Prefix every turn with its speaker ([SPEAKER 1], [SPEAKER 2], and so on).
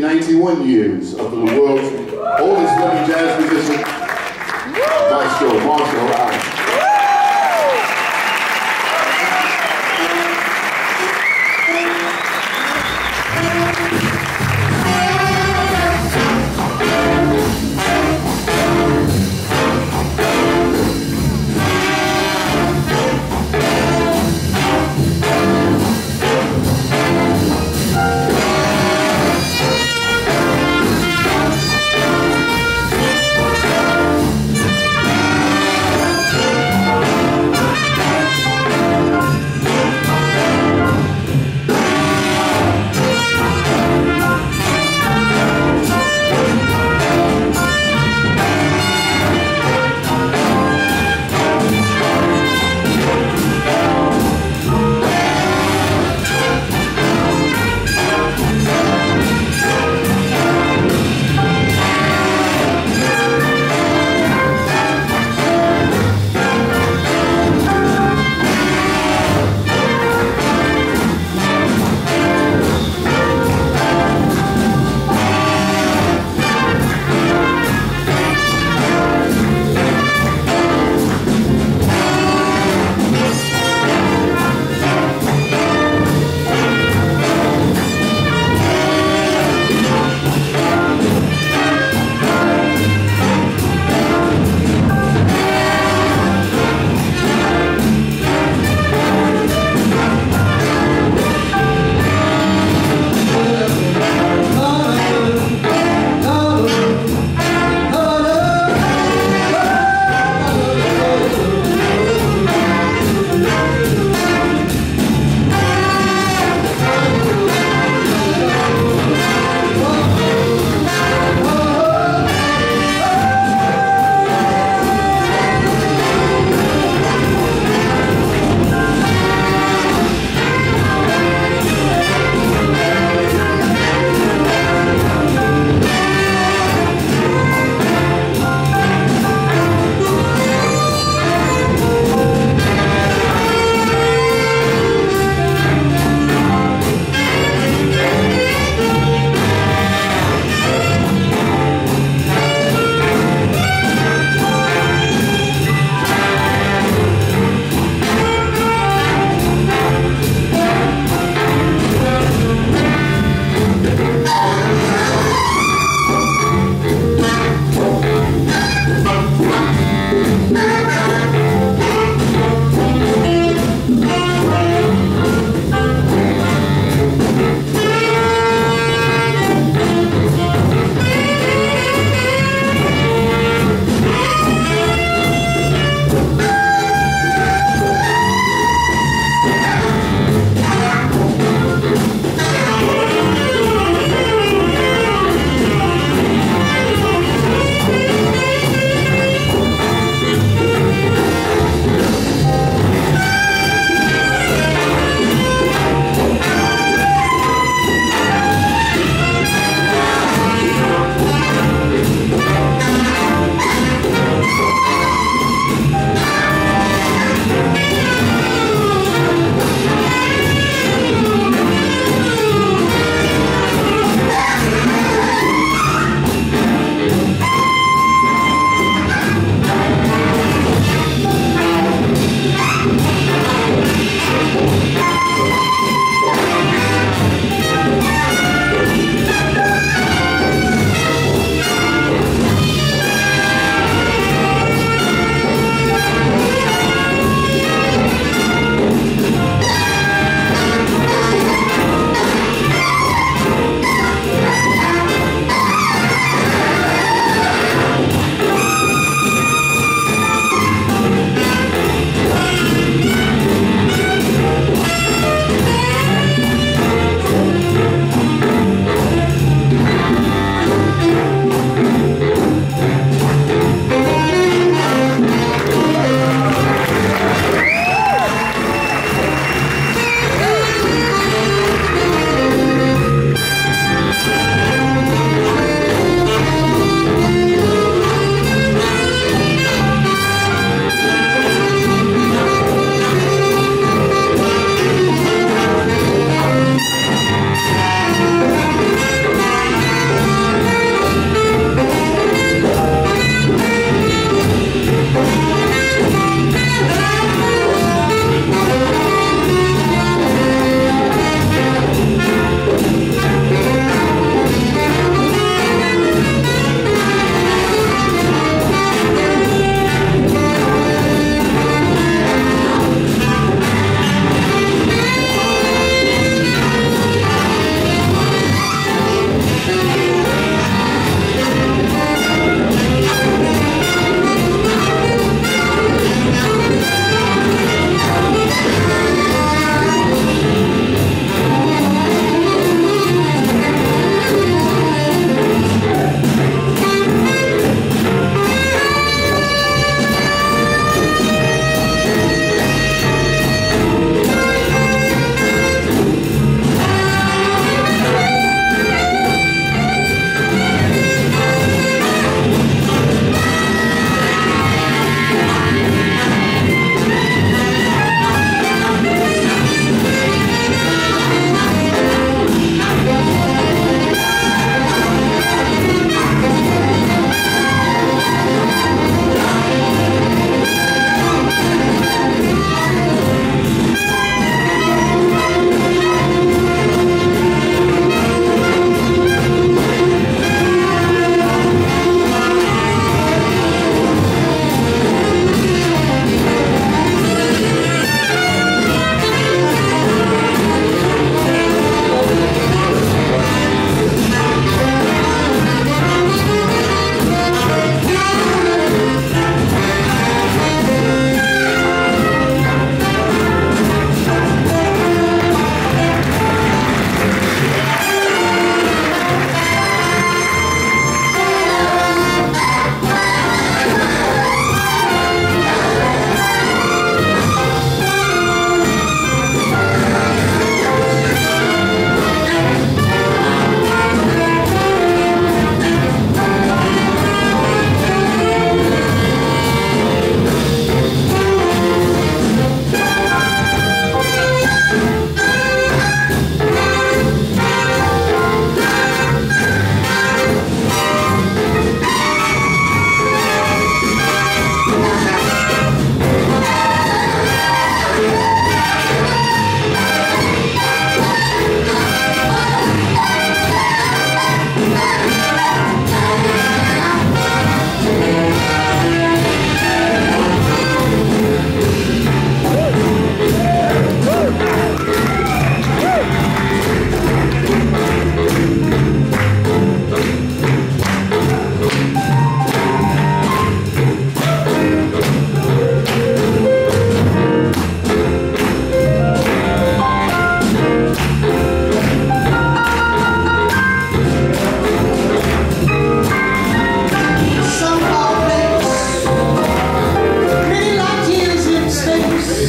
[SPEAKER 1] the 91 years of the world's oldest living jazz musician, Maestro Marshall Allen.